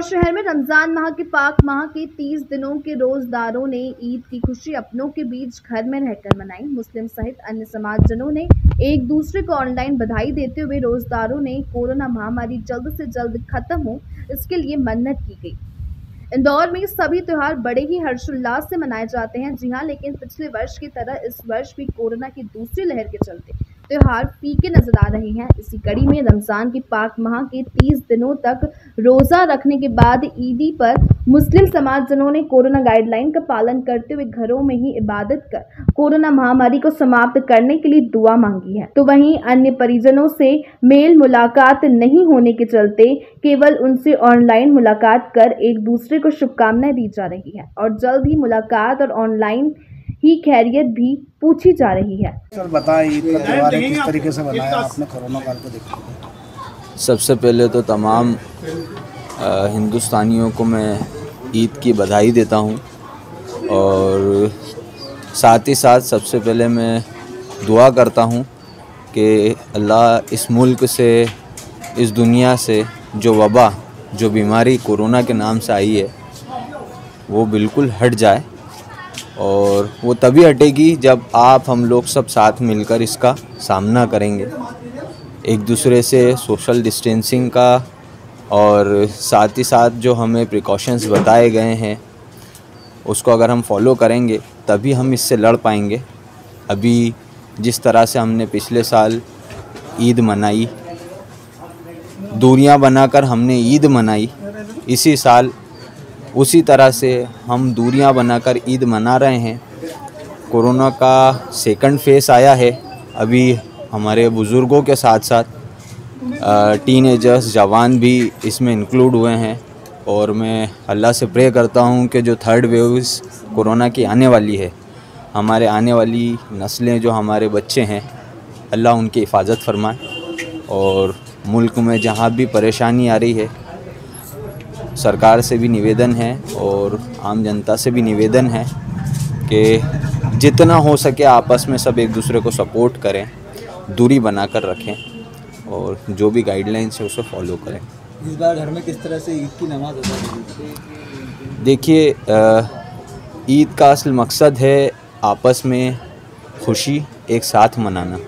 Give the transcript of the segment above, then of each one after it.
इंदौर शहर में रमज़ान माह के पाक माह के 30 दिनों के रोजदारों ने ईद की खुशी अपनों के बीच घर में रहकर मनाई। मुस्लिम सहित अन्य समाजजनों ने एक दूसरे को ऑनलाइन बधाई देते हुए रोजदारों ने कोरोना महामारी जल्द से जल्द खत्म हो, इसके लिए मन्नत की गई। इंदौर में सभी त्योहार बड़े ही हर्षोल्लास से मनाए जाते हैं। जी हाँ लेकिन पिछले वर्ष की तरह इस वर्ष भी कोरोना की दूसरी लहर के चलते त्योहार फीके नज़र आ रहे हैं। इसी कड़ी में रमज़ान के पाक माह के 30 दिनों तक रोजा रखने के बाद ईदी पर मुस्लिम समाजजनों ने कोरोना गाइडलाइन का पालन करते हुए घरों में ही इबादत कर कोरोना महामारी को समाप्त करने के लिए दुआ मांगी है। तो वहीं अन्य परिजनों से मेल मुलाकात नहीं होने के चलते केवल उनसे ऑनलाइन मुलाकात कर एक दूसरे को शुभकामनाएँ दी जा रही है और जल्द ही मुलाकात और ऑनलाइन ही खैरियत भी पूछी जा रही है। सर बताएँ ईद का त्यौहार किस तरीके से मनाया आपने कोरोना काल को देखते सबसे पहले तो तमाम हिंदुस्तानियों को मैं ईद की बधाई देता हूँ और साथ ही साथ सबसे पहले मैं दुआ करता हूँ कि अल्लाह इस मुल्क से इस दुनिया से जो वबा जो बीमारी कोरोना के नाम से आई है वो बिल्कुल हट जाए। और वो तभी हटेगी जब आप, हम लोग सब साथ मिलकर इसका सामना करेंगे। एक दूसरे से सोशल डिस्टेंसिंग का और साथ ही साथ जो हमें प्रिकॉशंस बताए गए हैं, उसको अगर हम फॉलो करेंगे, तभी हम इससे लड़ पाएँगे। अभी जिस तरह से हमने पिछले साल ईद मनाई, दूरियाँ बनाकर हमने ईद मनाई, इसी साल उसी तरह से हम दूरियाँ बनाकर ईद मना रहे हैं। कोरोना का सेकंड फेस आया है। अभी हमारे बुज़ुर्गों के साथ साथ टीनेजर्स जवान भी इसमें इंक्लूड हुए हैं। और मैं अल्लाह से प्रे करता हूँ कि जो थर्ड वेव इस कोरोना की आने वाली है, हमारे आने वाली नस्लें जो हमारे बच्चे हैं, अल्लाह उनकी हिफाजत फरमाए। और मुल्क में जहाँ भी परेशानी आ रही है सरकार से भी निवेदन है और आम जनता से भी निवेदन है कि जितना हो सके आपस में सब एक दूसरे को सपोर्ट करें दूरी बनाकर रखें और जो भी गाइडलाइंस है उसे फॉलो करें। इस बार घर में किस तरह से ईद की नमाज़ अदा देखिए ईद का असल मकसद है आपस में खुशी एक साथ मनाना।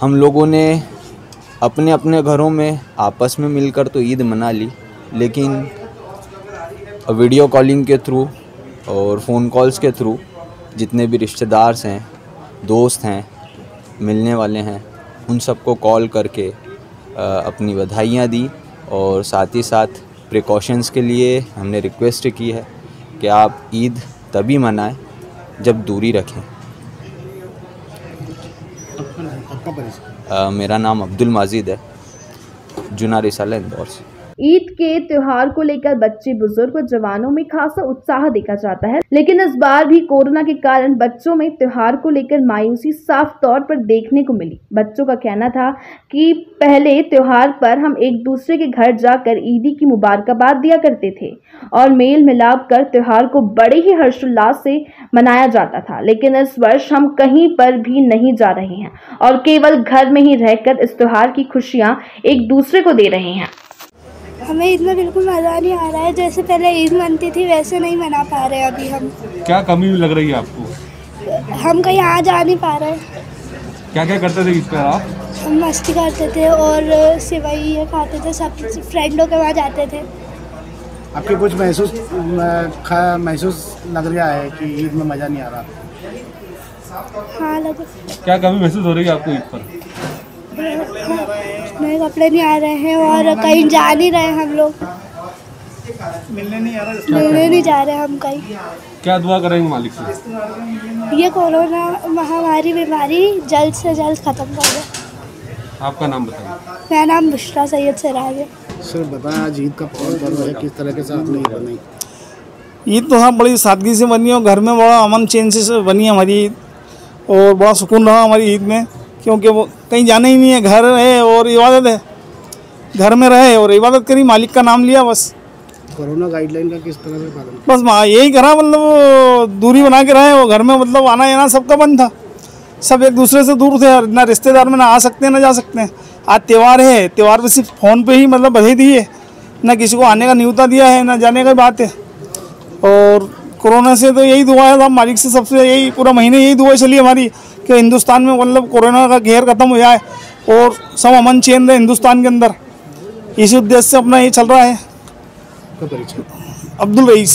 हम लोगों ने अपने अपने घरों में आपस में मिलकर तो ईद मना ली, लेकिन वीडियो कॉलिंग के थ्रू और फ़ोन कॉल्स के थ्रू जितने भी रिश्तेदार हैं, दोस्त हैं, मिलने वाले हैं, उन सबको कॉल करके अपनी बधाइयाँ दी और साथ ही साथ प्रिकॉशंस के लिए हमने रिक्वेस्ट की है कि आप ईद तभी मनाएँ जब दूरी रखें। आपका परिचय मेरा नाम अब्दुल माजिद है। जुना रिसाला इंदौर से। ईद के त्योहार को लेकर बच्चे, बुज़ुर्ग और जवानों में खासा उत्साह देखा जाता है। लेकिन इस बार भी कोरोना के कारण बच्चों में त्योहार को लेकर मायूसी साफ़ तौर पर देखने को मिली। बच्चों का कहना था कि पहले त्योहार पर हम एक दूसरे के घर जाकर ईदी की मुबारकबाद दिया करते थे और मेल मिलाप कर त्योहार को बड़े ही हर्षोल्लास से मनाया जाता था। लेकिन इस वर्ष हम कहीं पर भी नहीं जा रहे हैं और केवल घर में ही रहकर इस त्योहार की खुशियाँ एक दूसरे को दे रहे हैं। हमें ईद में बिल्कुल मज़ा नहीं आ रहा है। जैसे पहले ईद मनती थी वैसे नहीं मना पा रहे अभी हम। क्या कमी लग रही है आपको? हम कहीं आ जा नहीं पा रहे। क्या क्या करते थे इस पर आप? हम मस्ती करते थे और सिवई ये खाते थे सब फ्रेंडों के वहाँ जाते थे। आपके कुछ महसूस महसूस लग रहा है कि ईद में मज़ा नहीं आ रहा? हाँ लग क्या कमी महसूस हो रही है आपको ईद पर? नए कपड़े नहीं आ रहे हैं और कहीं जा नहीं रहे हम लोग। मिलने नहीं जा रहे हम कहीं। क्या दुआ करेंगे मालिक से? ये कोरोना महामारी बीमारी जल्द से जल्द ख़त्म कर दे। आपका नाम बताइए। मेरा नाम बुशरा सैयद सिराज है। सर बताएँ आज ईद का कौन पर्व है किस तरह के साथ नहीं बनाई ईद तो हाँ बड़ी सादगी से बनी और घर में बड़ा अमन चैन से बनी हमारी ईद और बड़ा सुकून रहा हमारी ईद में। क्योंकि वो कहीं जाना ही नहीं है घर है और इबादत है। घर में रहे और इबादत करी मालिक का नाम लिया बस। कोरोना गाइडलाइन का किस तरह से पालन? बस वहाँ यही करा मतलब दूरी बना के रहे वो घर में मतलब आना जाना सबका बंद था। सब एक दूसरे से दूर थे ना रिश्तेदार में ना आ सकते हैं ना जा सकते हैं। आज त्यौहार है त्यौहार पे सिर्फ़ फ़ोन पे ही मतलब बधाई दी है। न किसी को आने का न्यूता दिया है ना जाने का बात है। और कोरोना से तो यही दुआ है मालिक से सबसे यही पूरा महीने यही दुआ चली हमारी। कि हिंदुस्तान में मतलब कोरोना का घेर खत्म हो जाए और सब अमन चैन रहे हिंदुस्तान के अंदर। इसी उद्देश्य से अपना ये चल रहा है। अब्दुल रईस।